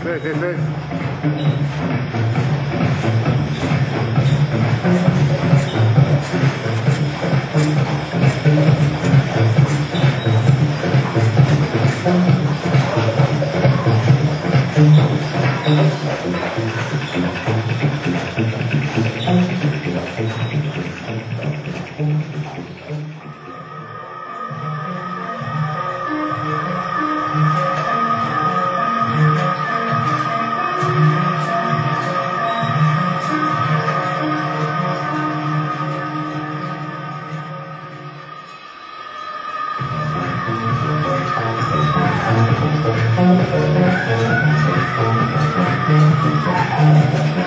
Eso es, eso es. Thank you. Thank you.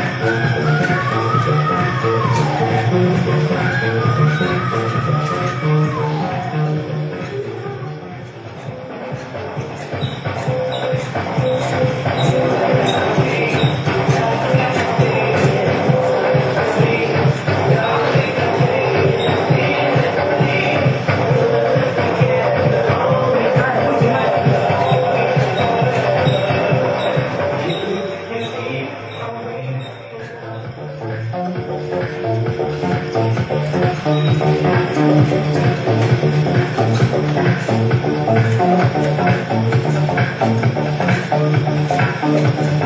Thank you.